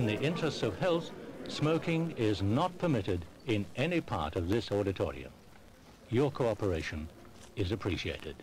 In the interests of health, smoking is not permitted in any part of this auditorium. Your cooperation is appreciated.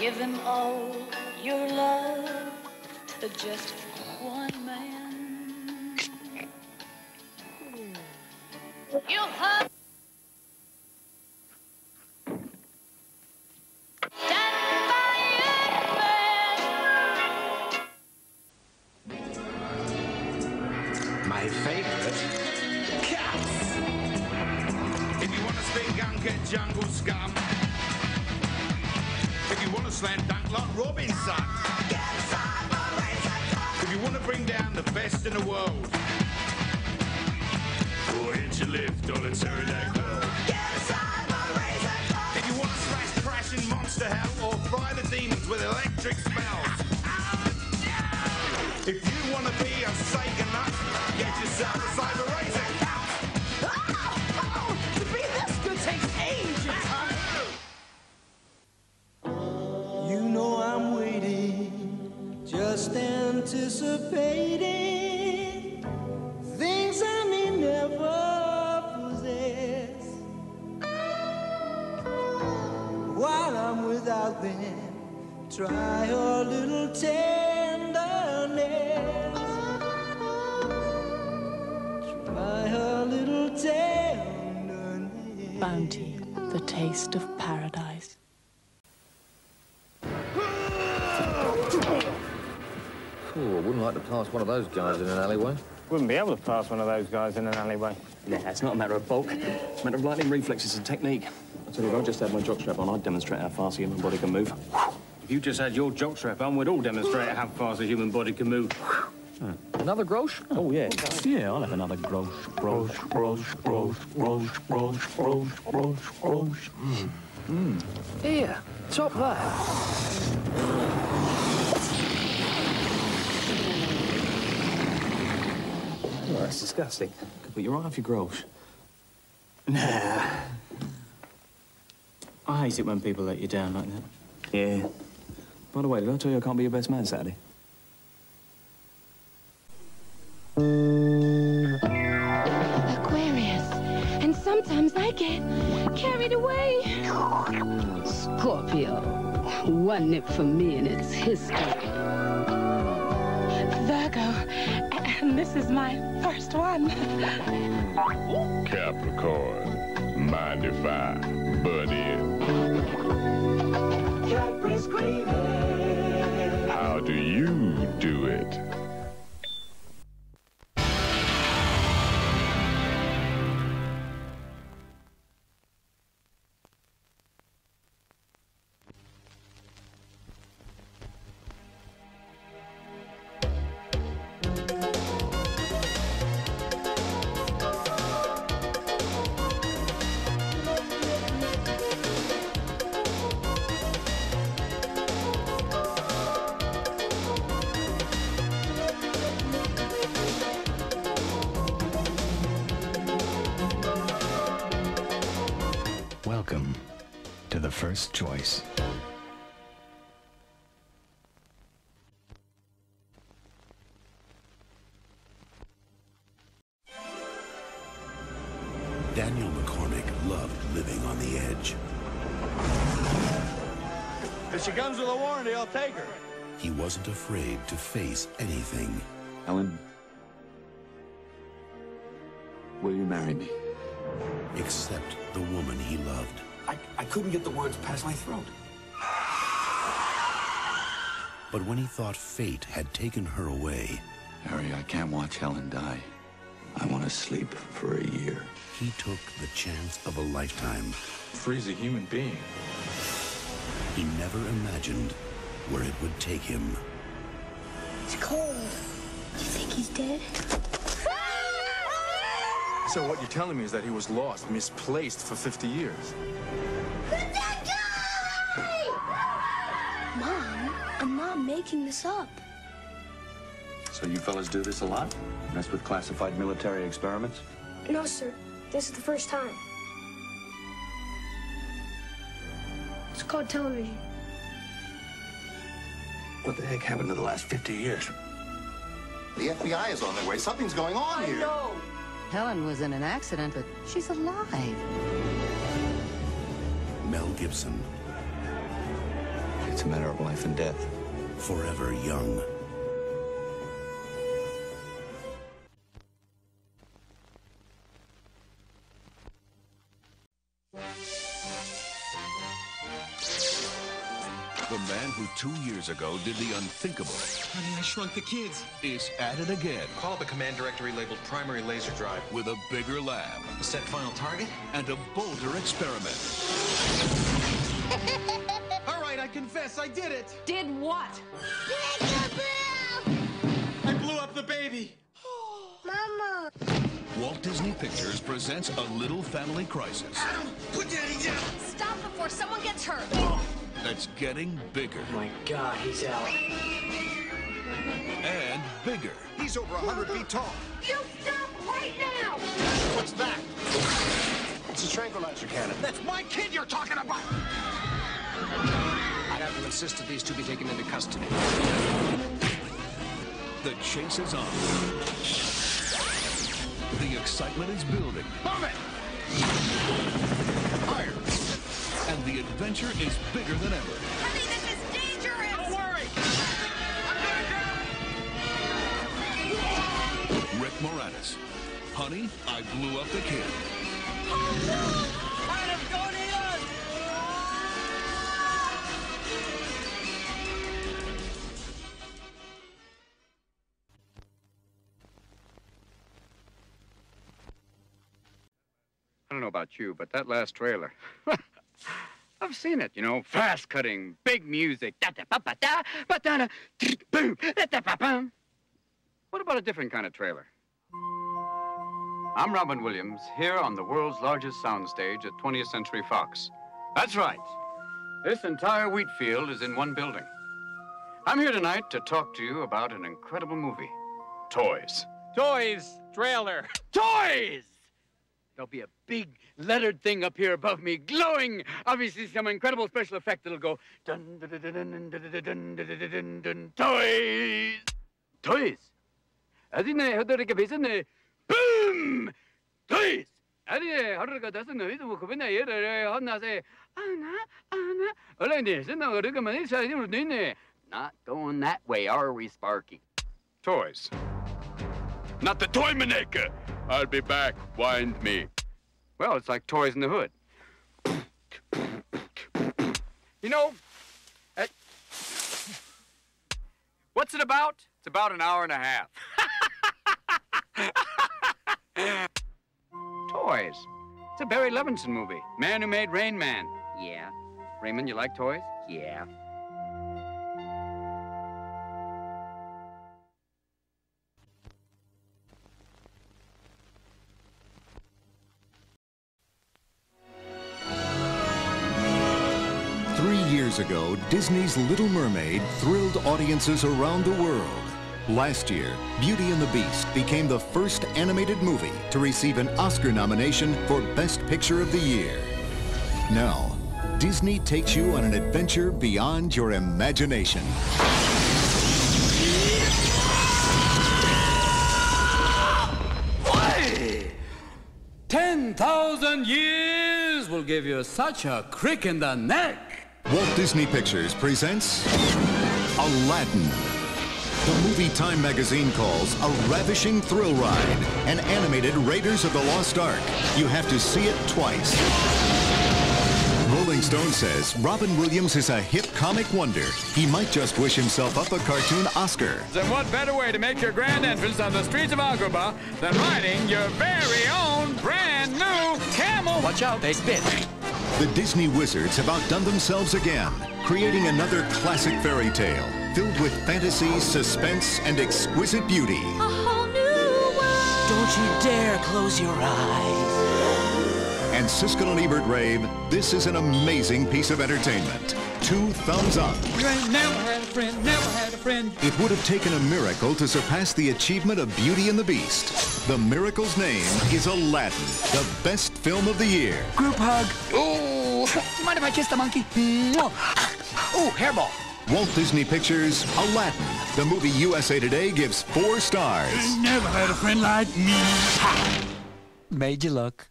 Giving all your love to just anticipating things I may never possess. While I'm without them, try Bounty, the taste of paradise. Oh, I wouldn't like to pass one of those guys in an alleyway. Wouldn't be able to pass one of those guys in an alleyway. Nah, it's not a matter of bulk. It's a matter of lightning reflexes and technique. I tell you, if I just had my jockstrap on, I'd demonstrate how fast a human body can move. If you just had your jockstrap on, we'd all demonstrate how fast a human body can move. Another grosh? Oh, yeah. Yeah, I'll have another grosh, grosh, grosh, grosh, grosh, grosh, grosh, grosh, grosh. Hmm. Here, top that. Oh, that's disgusting. Could put you right off your grosh. Nah. I hate it when people let you down like that. Yeah. By the way, did I tell you I can't be your best man Saturday? One nip for me and it's history. Virgo. And this is my first one. Capricorn, mind if I butt in? How the first choice. Daniel McCormick loved living on the edge. If she comes with a warranty, I'll take her. He wasn't afraid to face anything. Helen, will you marry me? Except the woman he loved. I, I couldn't get the words past my throat. But when he thought fate had taken her away, Harry, I can't watch Helen die. I want to sleep for a year. he took the chance of a lifetime. Freeze a human being. He never imagined where it would take him. It's cold. You think he's dead? So what you're telling me is that he was lost, misplaced for 50 years. That guy! Mom, I'm not making this up. So you fellas do this a lot? Mess with classified military experiments? No, sir. This is the first time. It's called television. What the heck happened to the last 50 years? The FBI is on their way. Something's going on here. Helen was in an accident, but she's alive. Mel Gibson, It's a matter of life and death. forever young. Two years ago did the unthinkable Honey, I shrunk the kids. is at it again Call the command directory labeled primary laser drive. with a bigger lab Set final target. and a bolder experiment. All right, I confess, I did it. Did what? I blew up the baby. Mama! Walt Disney Pictures presents a little family crisis Adam, Put daddy down. Stop before someone gets hurt. Oh. That's getting bigger My God, he's out. and bigger. He's over 100 feet tall. You stop right now! What's that? It's a tranquilizer cannon. That's my kid you're talking about. I have to insist that these two be taken into custody. The chase is on. The excitement is building. Move it. Higher. And the adventure is bigger than ever. Honey, this is dangerous! Don't worry. I'm gonna Rick Moranis. Honey, I blew up the kid. I don't know about you, but that last trailer. I've seen it, you know, fast cutting, big music. Da da ba ba da ba da da boom da da ba bum. What about a different kind of trailer? I'm Robin Williams, here on the world's largest soundstage at 20th Century Fox. That's right. This entire wheat field is in one building. I'm here tonight to talk to you about an incredible movie Toys. Toys trailer. Toys! There'll be a big lettered thing up here above me, glowing. Obviously, some incredible special effect that'll go dun dun dun dun dun dun dun dun dun dun dun dun Toys! Toys! 아디네 허들이게 비슷네. Boom! Toys! 아디네 허들이가 다스네 이도 뭐 그ben나 얘를 혼나세. 아나 아나 얼라인데 선나 어르가만 이사 이로 되네. Not going that way, are we, Sparky? Toys. Not the toy maker. I'll be back. Wind me. Well, it's like toys in the hood. You know, uh, what's it about? It's about an hour and a half. toys. It's a Barry Levinson movie. Man who made Rain Man. Yeah. Raymond, you like toys? Yeah. Years ago, Disney's Little Mermaid thrilled audiences around the world. Last year, Beauty and the Beast became the first animated movie to receive an Oscar nomination for Best Picture of the Year. Now, Disney takes you on an adventure beyond your imagination. 10,000 years will give you such a crick in the neck. Walt Disney Pictures presents Aladdin. The movie Time magazine calls a ravishing thrill ride, an animated Raiders of the Lost Ark. You have to see it twice. Rolling Stone says Robin Williams is a hip comic wonder. He might just wish himself up a cartoon Oscar. Then what better way to make your grand entrance on the streets of Agrabah than riding your very own brand new camel? Watch out, they spit. The Disney wizards have outdone themselves again, creating another classic fairy tale filled with fantasy, suspense, and exquisite beauty. Don't you dare close your eyes. And Siskel and Ebert rave, this is an amazing piece of entertainment. Two thumbs up. Friend never had a friend, never had a friend. It would have taken a miracle to surpass the achievement of Beauty and the Beast. The miracle's name is Aladdin, the best film of the year. Group hug. Ooh, you mind if I kiss the monkey? Ooh, hairball. Walt Disney Pictures, Aladdin. The movie USA Today gives four stars. Never had a friend like me. Made you look.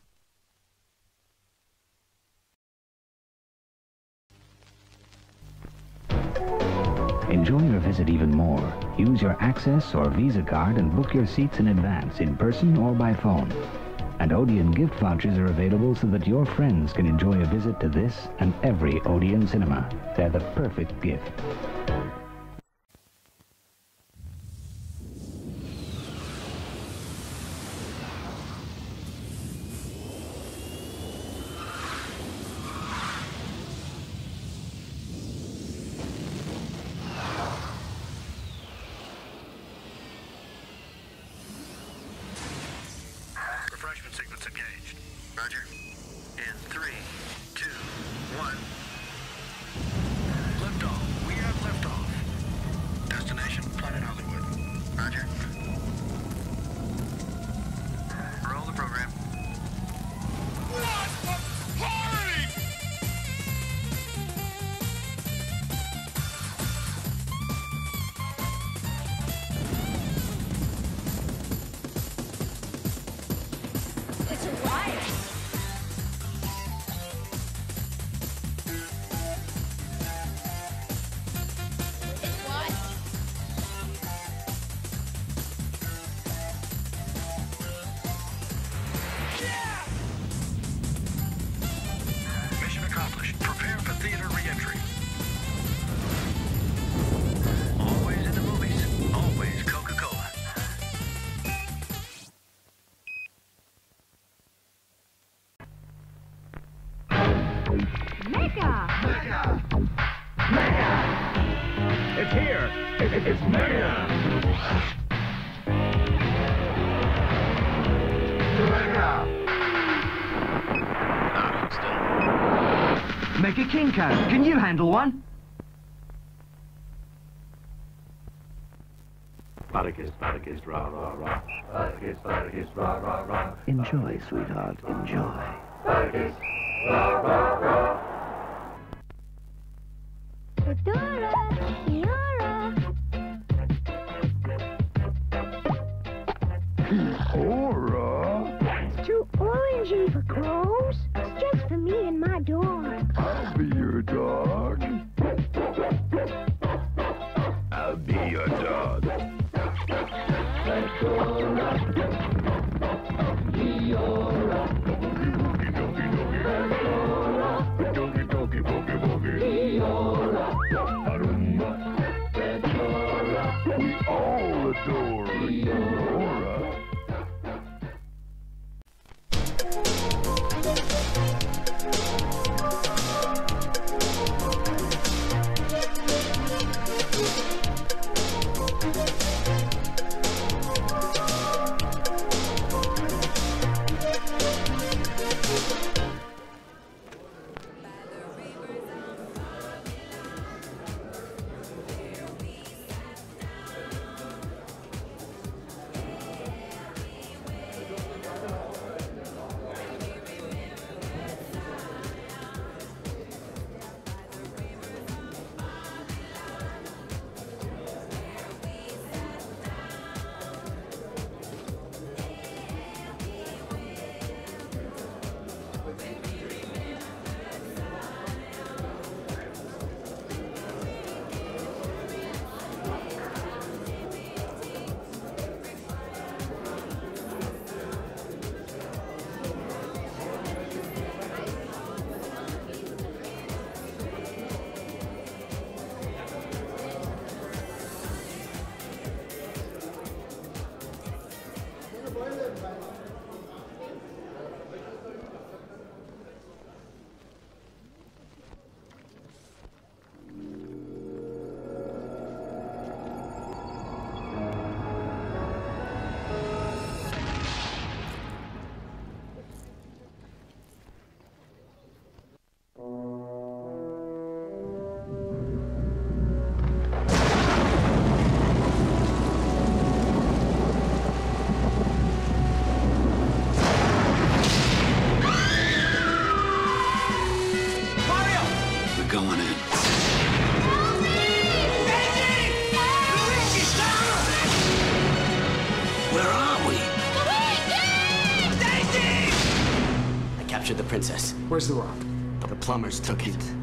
Enjoy your visit even more. Use your Access or Visa card and book your seats in advance, in person or by phone. And Odeon gift vouchers are available so that your friends can enjoy a visit to this and every Odeon cinema. They're the perfect gift. Mega! Mega! Mega! It's here. It's Mega. Make a king cat. Can you handle one? Spartacus, Spartacus, rah, rah, rah. Spartacus, Spartacus, rah, rah, rah. Enjoy, sweetheart. Enjoy. Spartacus, rah, rah, rah. It's too orangey for crows. It's just for me and my dog. I'll be your dog. I'll Thank. Going in. Where are we? I captured the princess. Where's the rock? The plumbers took it.